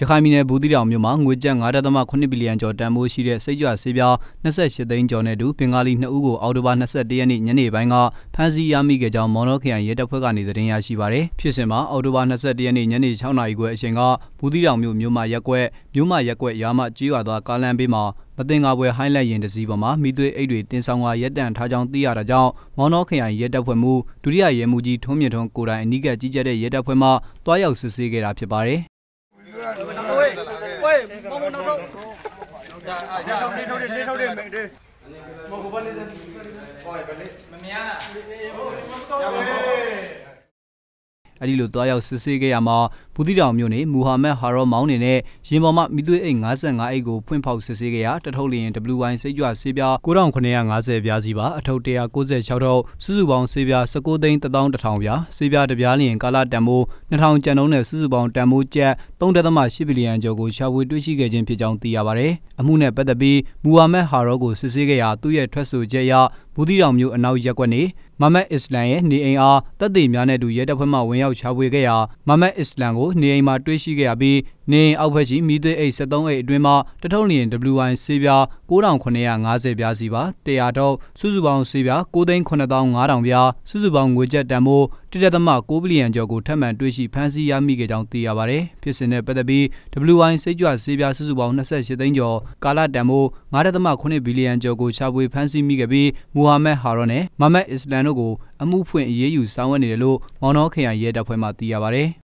ရခိုင်ပြည်နယ်ဘူးသီးတောင်မြို့မှာငွေကျပ်9.8ဘီလီယံကျော်တန်ဖိုးရှိတဲ့စိတ်ကြွဆေးပြား28သိန်းကျော်နဲ့တူဘင်္ဂါလီ2ဦးကိုအောက်တိုဘာ21ရက်နေ့ညနေပိုင်းကဖမ်းဆီးရမိခဲ့ကြောင်းမော်နောခရိုင်ရဲတပ်ဖွဲ့ကနေသတင်းရရှိပါရယ်ဖြစ်စဉ်မှာအောက်တိုဘာ21ရက်နေ့ညနေ6နာရီခွဲအချိန်ကဘူးသီးတောင်မြို့မြို့မရက်ကွက်မြို့မရက်ကွက်ရာမကြီးရွာသွားကားလမ်းဘေးမှာမတင်ကားပွဲဟိုင်းလက်ရင်တစည်းပေါ်မှာမိသွေးအိတ်တွေတင်ဆောင်ကရက်တန့်ထားကြောင်းသိရတာကြောင့်မော်နောခရိုင်ရဲတပ်ဖွဲ့မှဒုတိယရဲမှူးကြီးထွန်းမြင့်ထွန်းကိုတိုင်အနီးကပ်ကြီးကြပ်တဲ့ရဲတပ်ဖွဲ့မှတွားရောက်စစ်ဆေးခဲ့တာဖြစ်ပါတယ် Ôi, mong muốn đâu đâu. Dạ, dạ, đi thôi đi, đi thôi đi, mình đi. Một cục bắn đi. Coi bắn đi. Mẹ à. Dạ, အဲ့ဒီလိုတွားရောက်စစ်ဆေးခဲ့ရမှာဘူးတိတောင်မြို့နယ်မူဟာမက်ဟာရောမောင်းနေနဲ့ရင်ပေါ်မှမိသွေးအိတ်55အိတ်ကိုဖွင့်ဖောက်စစ်ဆေးခဲ့ရတထုပ်လျင် WY စိတ်ကြွဆေးပြား9950ပြားစီပါအထုပ်196ထုပ်စုစုပေါင်းဆေးပြား19သိန်း11000ပြားဆေးပြားတပြားလျင်ကာလတန်မိုး2000ကျန်နှုန်းနဲ့စုစုပေါင်းတန်မိုးကျပ်3.8ဘီလီယံကျော်ကိုရှာဖွေတွေ့ရှိခဲ့ခြင်းဖြစ်ကြောင်းသိရပါတယ်အမှုနဲ့ပတ်သက်ပြီးမူဟာမက်ဟာရောကိုစစ်ဆေးခဲ့ရာသူ့ရဲ့ထွက်ဆိုချက်အရဘူးသီးတောင်မြို့အနောက်ရက်ကွက်နေ မမတ်အစ္စလမ်ရဲ့နေအိမ်အားတပ်သေးများနဲ့အတူရဲတပ်ဖွဲ့မှဝင်ရောက်ချပွေခဲ့ရာမမတ်အစ္စလမ်ကိုနေအိမ်မှာတွေ့ရှိခဲ့ရပြီး နေအိမ်အောက်ဘက်ရှိမိသွေးအိတ်73အိတ်အတွင်းမှာတထုံလျင် WY ဆေးပြား9950ပြားစီပါ100တော့စုစုပေါင်းဆေးပြား9,9500ပြားစုစုပေါင်းငွေကျပ်တန်ဖိုး1.6ဘီလီယံကျော်ကိုထပ်မံတွေ့ရှိဖမ်းဆီးရမိခဲ့ကြောင်းသိရပါတယ်ဖြစ်စဉ်နဲ့ပတ်သက်ပြီး WY စိတ်ကြွဆေးပြားစုစုပေါင်း28သိန်းကျော်ကာလတန်ဖိုး9.8ဘီလီယံကျော်ကိုရှာဖွေဖမ်းဆီးမိခဲ့ပြီးမူဟာမက်ဟာရောနဲ့မမတ်အစ္စလမ်တို့ကိုအမှုဖွင့်အရေးယူဆောင်ရွက်နေတယ်လို့မော်နောခရိုင်ရဲတပ်ဖွဲ့မှသိရပါတယ်